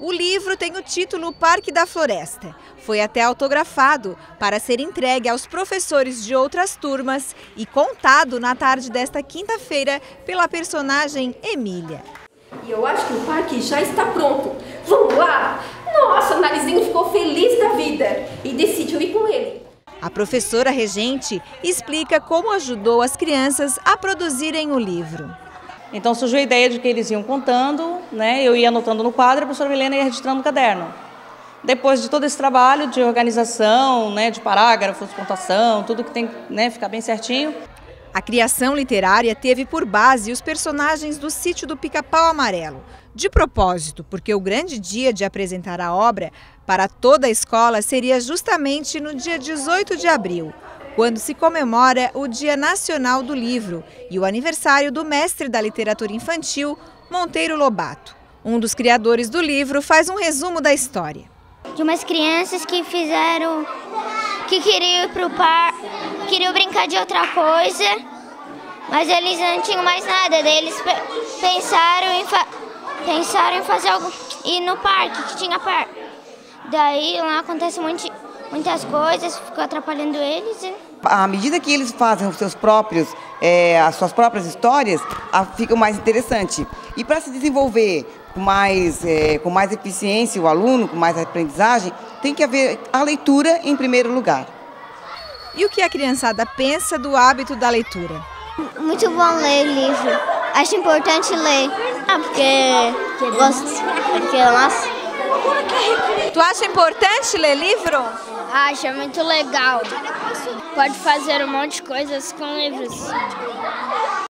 O livro tem o título Parque da Floresta. Foi até autografado para ser entregue aos professores de outras turmas e contado na tarde desta quinta-feira pela personagem Emília. E eu acho que o parque já está pronto. Vamos lá? Nossa, o narizinho ficou feliz da vida e decidiu ir com ele. A professora regente explica como ajudou as crianças a produzirem o livro. Então surgiu a ideia de que eles iam contando, né? eu ia anotando no quadro a professora Helena ia registrando no caderno. Depois de todo esse trabalho de organização, né, de parágrafos, pontuação, tudo que tem que né, ficar bem certinho. A criação literária teve por base os personagens do sítio do Pica-Pau Amarelo. De propósito, porque o grande dia de apresentar a obra para toda a escola seria justamente no dia 18 de abril, quando se comemora o Dia Nacional do Livro e o aniversário do mestre da literatura infantil, Monteiro Lobato. Um dos criadores do livro faz um resumo da história. De umas crianças que fizeram. que queriam ir para o par, queriam brincar de outra coisa, mas eles não tinham mais nada. Daí eles pensaram em, pensaram em fazer algo. ir no parque, que tinha parque. Daí lá acontece muito, muitas coisas, ficou atrapalhando eles. E à medida que eles fazem os seus próprios, é, as suas próprias histórias, a, fica mais interessante. E para se desenvolver com mais, é, com mais eficiência o aluno, com mais aprendizagem, tem que haver a leitura em primeiro lugar. E o que a criançada pensa do hábito da leitura? Muito bom ler livro. Acho importante ler. Ah, porque gosto. Porque, nossa. Tu acha importante ler livro? Acho, é muito legal. Pode fazer um monte de coisas com livros.